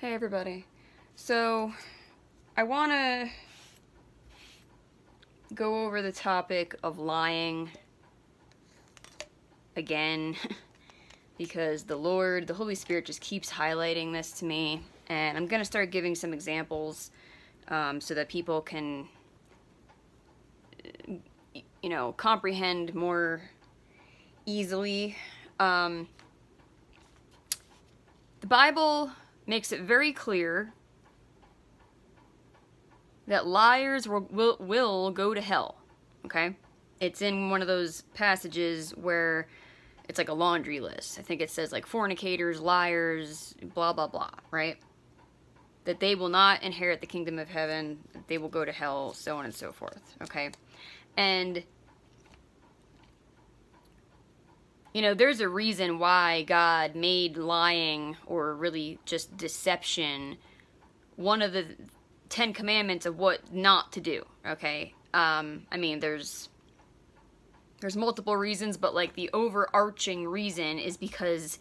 Hey everybody. So, I want to go over the topic of lying again because the Lord, the Holy Spirit just keeps highlighting this to me and I'm going to start giving some examples um, so that people can you know, comprehend more easily. Um, the Bible makes it very clear that liars will, will, will go to hell. Okay? It's in one of those passages where it's like a laundry list. I think it says like fornicators, liars, blah, blah, blah, right? That they will not inherit the kingdom of heaven, they will go to hell, so on and so forth, okay? And, you know, there's a reason why God made lying or really just deception one of the Ten Commandments of what not to do, okay? Um, I mean, there's there's multiple reasons, but like the overarching reason is because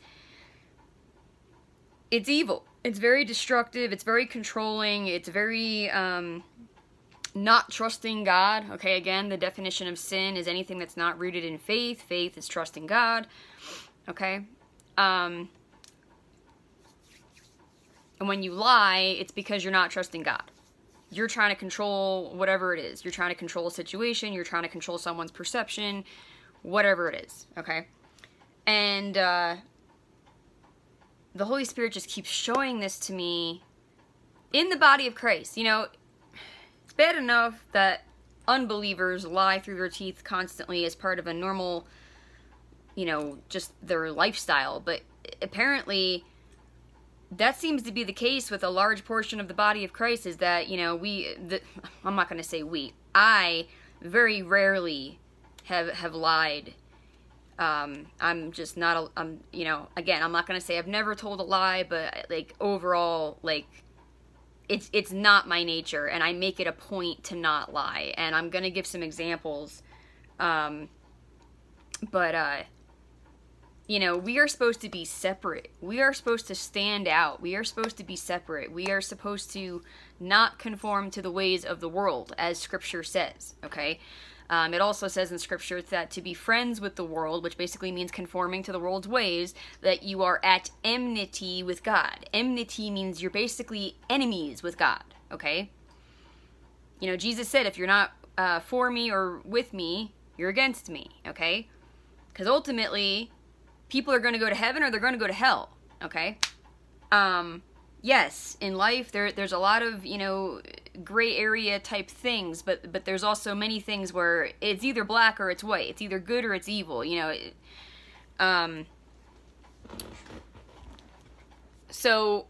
it's evil. It's very destructive, it's very controlling, it's very um, not trusting God. Okay, again, the definition of sin is anything that's not rooted in faith. Faith is trusting God. Okay? Um, and when you lie, it's because you're not trusting God. You're trying to control whatever it is. You're trying to control a situation. You're trying to control someone's perception. Whatever it is. Okay? And uh, the Holy Spirit just keeps showing this to me in the body of Christ. You know, bad enough that unbelievers lie through their teeth constantly as part of a normal, you know, just their lifestyle. But apparently, that seems to be the case with a large portion of the body of Christ is that, you know, we, the, I'm not going to say we, I very rarely have, have lied. Um, I'm just not, a, I'm, you know, again, I'm not going to say I've never told a lie, but like overall, like, it's it's not my nature and I make it a point to not lie and I'm gonna give some examples um, but uh, you know we are supposed to be separate. We are supposed to stand out. We are supposed to be separate. We are supposed to not conform to the ways of the world as scripture says okay um, it also says in scripture that to be friends with the world, which basically means conforming to the world's ways, that you are at enmity with God. Enmity means you're basically enemies with God, okay? You know, Jesus said, if you're not uh, for me or with me, you're against me, okay? Because ultimately, people are going to go to heaven or they're going to go to hell, okay? Um, yes, in life there there's a lot of you know gray area type things, but but there's also many things where it's either black or it's white. It's either good or it's evil. You know. um. So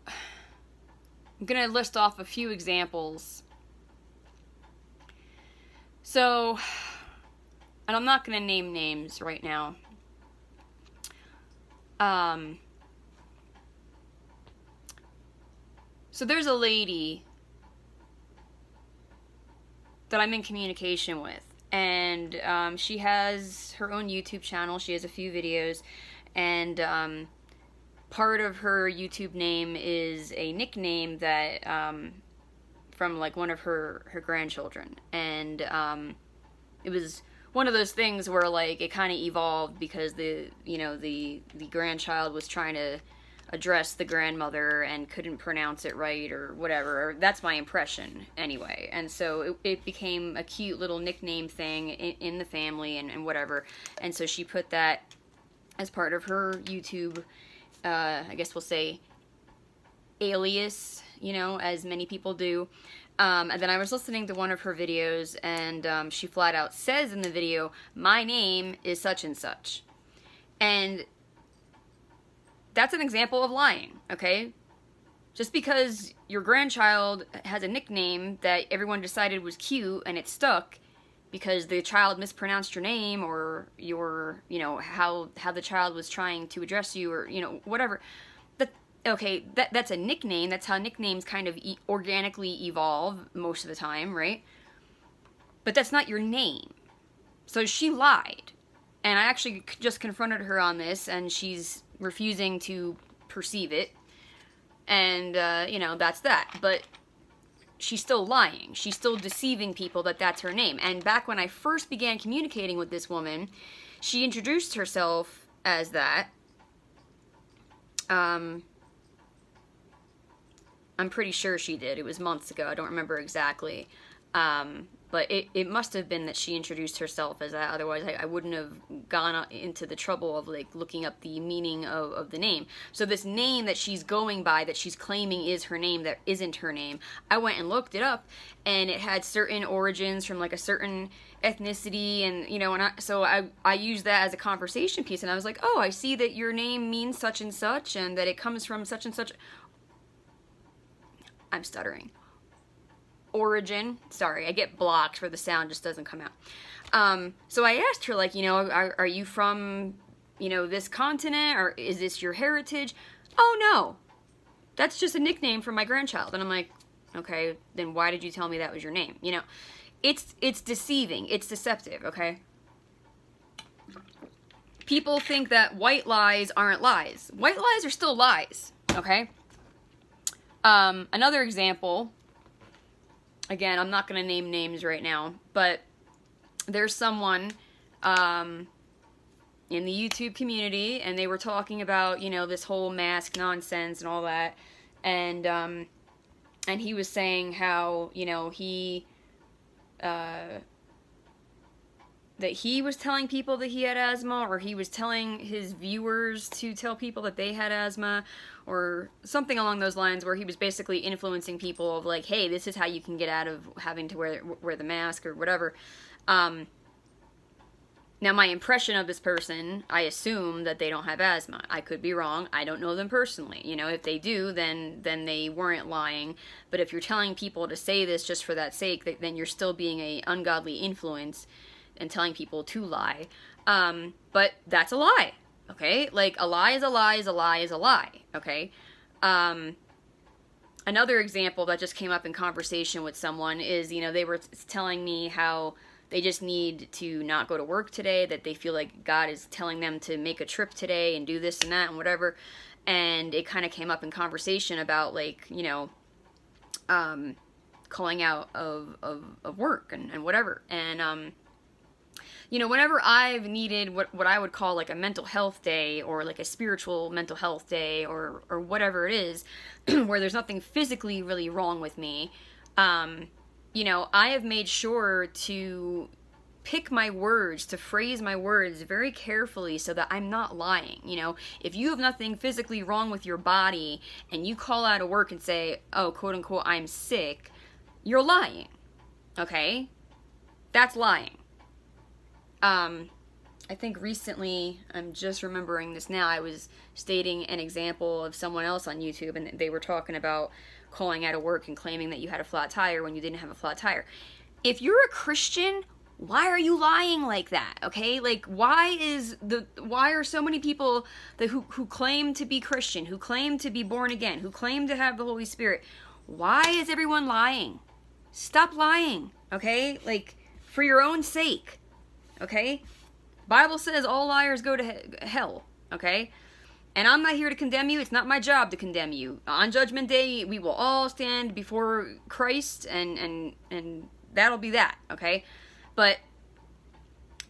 I'm gonna list off a few examples. So, and I'm not gonna name names right now. Um So there's a lady that I'm in communication with, and um, she has her own YouTube channel. She has a few videos, and um, part of her YouTube name is a nickname that um, from like one of her her grandchildren, and um, it was one of those things where like it kind of evolved because the you know the the grandchild was trying to address the grandmother and couldn't pronounce it right or whatever. That's my impression anyway. And so it, it became a cute little nickname thing in, in the family and, and, whatever. And so she put that as part of her YouTube, uh, I guess we'll say, alias, you know, as many people do. Um, and then I was listening to one of her videos, and um, she flat out says in the video, My name is such and such. And that's an example of lying, okay? Just because your grandchild has a nickname that everyone decided was cute and it stuck because the child mispronounced your name or your, you know, how how the child was trying to address you or, you know, whatever. That okay, that that's a nickname. That's how nicknames kind of e organically evolve most of the time, right? But that's not your name. So she lied. And I actually just confronted her on this and she's refusing to perceive it. and uh, you know that's that. But she's still lying. She's still deceiving people that that's her name. And back when I first began communicating with this woman, she introduced herself as that. Um, I'm pretty sure she did. It was months ago. I don't remember exactly. Um, but it, it must have been that she introduced herself as that otherwise I, I, wouldn't have gone into the trouble of like looking up the meaning of, of the name. So this name that she's going by that she's claiming is her name that isn't her name i went and looked it up and it had certain origins from like a certain ethnicity and you know and I, so I, I used that as a conversation piece and i was like oh i see that your name means such and such and that it comes from such and such i'm stuttering origin. Sorry, I get blocked where the sound just doesn't come out. Um, so I asked her, like, you know, are, are you from, you know, this continent or is this your heritage? Oh, no. That's just a nickname for my grandchild. And I'm like, okay, then why did you tell me that was your name? You know, it's, it's deceiving. It's deceptive, okay? People think that white lies aren't lies. White lies are still lies, okay? Um, another example again, I'm not going to name names right now, but there's someone um, in the YouTube community, and they were talking about, you know, this whole mask nonsense and all that, and um, and he was saying how, you know, he uh, that he was telling people that he had asthma, or he was telling his viewers to tell people that they had asthma, or something along those lines, where he was basically influencing people of like, hey, this is how you can get out of having to wear wear the mask or whatever. Um, now, my impression of this person, I assume that they don't have asthma. I could be wrong. I don't know them personally. You know, if they do, then then they weren't lying. But if you're telling people to say this just for that sake, then you're still being a ungodly influence and telling people to lie. Um, but that's a lie, okay? Like, a lie is a lie is a lie is a lie, okay? Um, another example that just came up in conversation with someone is, you know, they were telling me how they just need to not go to work today, that they feel like God is telling them to make a trip today and do this and that and whatever. And it kind of came up in conversation about, like, you know, um, calling out of, of, of work and, and whatever. And, um, you know, whenever I've needed what, what I would call like a mental health day or like a spiritual mental health day or, or whatever it is, where there's nothing physically really wrong with me, um, you know, I have made sure to pick my words, to phrase my words very carefully so that I'm not lying. You know, if you have nothing physically wrong with your body and you call out of work and say, oh, quote unquote, I'm sick, you're lying. Okay? That's lying. Um, I think recently, I'm just remembering this now, I was stating an example of someone else on YouTube, and they were talking about calling out of work and claiming that you had a flat tire when you didn't have a flat tire. If you're a Christian, why are you lying like that okay? Like why is the why are so many people that who, who claim to be christian who claim to be born again who claim to have the holy spirit why is everyone lying? Stop lying okay? Like for your own sake okay? Bible says all liars go to he hell, okay? And I'm not here to condemn you. It's not my job to condemn you. On judgment day, we will all stand before Christ and and and that'll be that, okay? But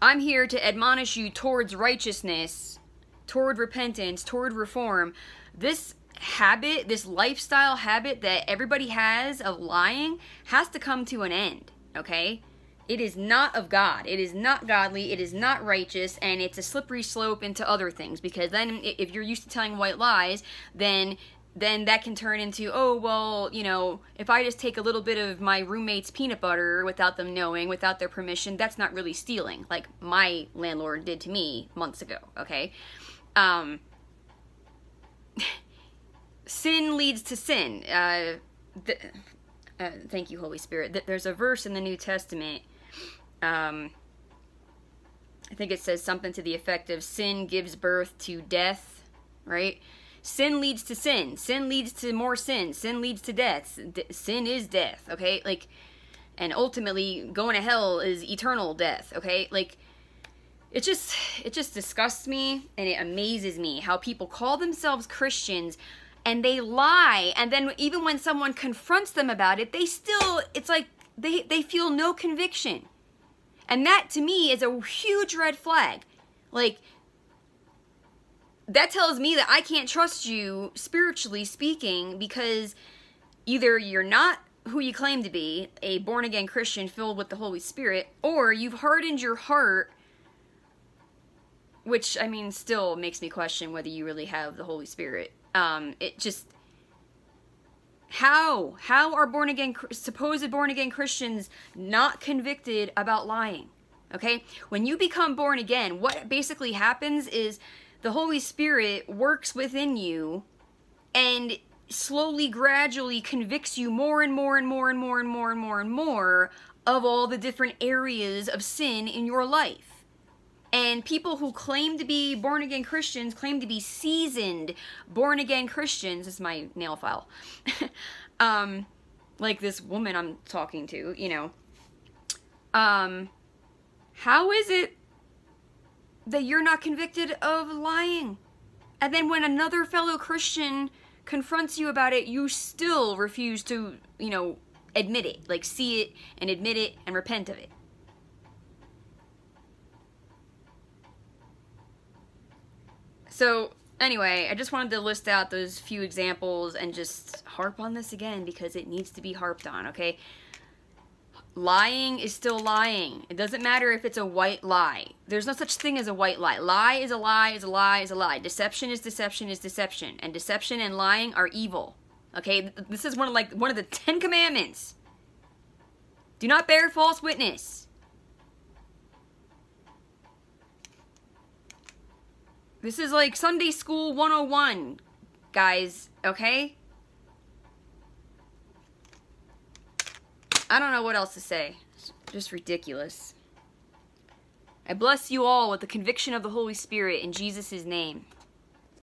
I'm here to admonish you towards righteousness, toward repentance, toward reform. This habit, this lifestyle habit that everybody has of lying has to come to an end, okay? It is not of God. It is not godly. It is not righteous, and it's a slippery slope into other things. Because then, if you're used to telling white lies, then then that can turn into oh well you know if i just take a little bit of my roommate's peanut butter without them knowing without their permission that's not really stealing like my landlord did to me months ago okay um sin leads to sin uh, uh, thank you holy spirit there's a verse in the new testament um, I think it says something to the effect of sin gives birth to death, right? Sin leads to sin. Sin leads to more sin. Sin leads to death. sin is death, okay? Like, and ultimately, going to hell is eternal death, okay? Like, it just, it just disgusts me and it amazes me how people call themselves Christians and they lie and then even when someone confronts them about it they still it's like they they feel no conviction and that to me is a huge red flag like that tells me that I can't trust you spiritually speaking because either you're not who you claim to be, a born again Christian filled with the Holy Spirit, or you've hardened your heart, which I mean still makes me question whether you really have the Holy Spirit. Um, it just how how are born again supposed born again Christians not convicted about lying? Okay, when you become born again, what basically happens is the Holy Spirit works within you and slowly, gradually convicts you more and more and more and more and more and more and more of all the different areas of sin in your life. And people who claim to be born again Christians, claim to be seasoned born again Christians, this is my nail file. um, like this woman I'm talking to, you know. Um, how is it that you're not convicted of lying? And then when another fellow Christian confronts you about it, you still refuse to, you know, admit it. Like, see it and admit it and repent of it. So, anyway, I just wanted to list out those few examples and just harp on this again because it needs to be harped on, okay? Lying is still lying. It doesn't matter if it's a white lie. There's no such thing as a white lie. Lie is a lie is a lie is a lie. Deception is deception is deception. And deception and lying are evil. Okay? This is one of like one of the 10 commandments. Do not bear false witness. This is like Sunday School 101, guys, okay? I don't know what else to say. It's just ridiculous. I bless you all with the conviction of the Holy Spirit in Jesus' name.